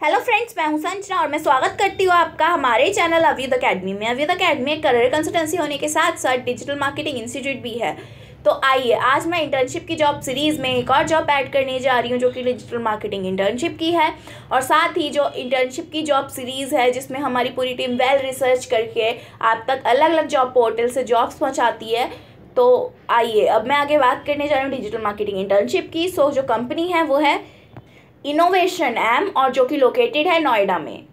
Hello friends मैं हूँ संजना और मैं स्वागत करती हूँ आपका हमारे चैनल अवीद अकेडमी में। अवीद अकेडमी एक करियर कंसल्टेंसी होने के साथ साथ डिजिटल मार्केटिंग इंस्टीट्यूट भी है। तो आइए, आज मैं इंटर्नशिप की जॉब सीरीज़ में एक और जॉब ऐड करने जा रही हूँ जो कि डिजिटल मार्केटिंग इंटर्नशिप की है। और साथ ही जो इंटर्नशिप की जॉब सीरीज़ है, जिसमें हमारी पूरी टीम वेल रिसर्च करके आप तक अलग अलग जॉब पोर्टल से जॉब्स पहुँचाती है। तो आइए, अब मैं आगे बात करने जा रही हूँ डिजिटल मार्केटिंग इंटर्नशिप की। सो जो कंपनी है, वो है इनोवेशन एम और जो कि लोकेटेड है नोएडा में।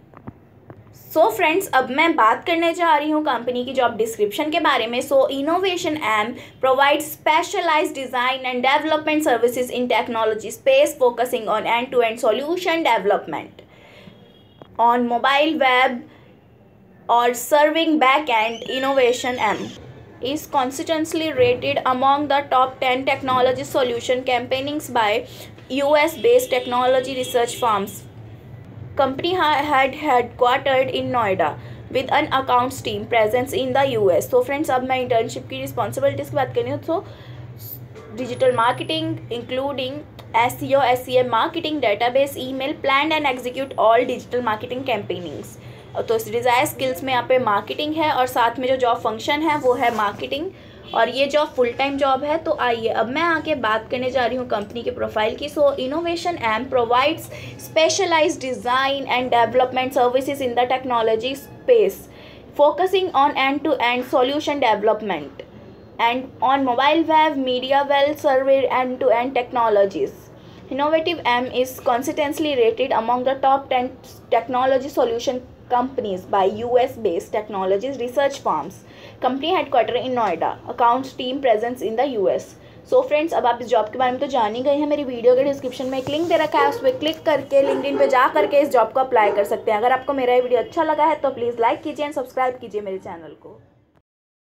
सो so फ्रेंड्स अब मैं बात करने जा रही हूँ कंपनी की जॉब डिस्क्रिप्शन के बारे में। So innovation M provide specialise design and development services in technology space focusing on end to end solution development on mobile web और serving back end innovation M is consistently rated among the top 10 technology solution campaignings by U S based technology research firms company had headquartered in Noida with an accounts team presence in the U S तो friends अब मैं internship की responsibilities की बात कर रही हूँ so digital marketing including S C O S C M marketing database email plan and execute all digital marketing campaignings तो डिज़ायर स्किल्स में यहाँ पे मार्केटिंग है और साथ में जो जॉब फ़ंक्शन है, वो है मार्केटिंग और ये जॉब फुल टाइम जॉब है तो आइए अब मैं आके बात करने जा रही हूँ कंपनी के प्रोफ़ाइल की। So innovation M provides specialise design and development services in the technology space focusing on end to end solution development and on mobile web media well survey end to end technologies Innovative M is consistently rated among the top 10 technology solution companies by US based technologies research firms. Company headquarter in Noida. Accounts team presence in the US. So friends अब आप इस job के बारे में तो जान ही गए हैं मेरी वीडियो के डिस्क्रिप्शन में एक लिंक दे रखा है, उस पर क्लिक करके लिंक पे जा करके इस जॉब को अप्लाई कर सकते हैं अगर आपको मेरा ये वीडियो अच्छा लगा है तो प्लीज़ लाइक कीजिए एंड सब्सक्राइब कीजिए मेरे चैनल को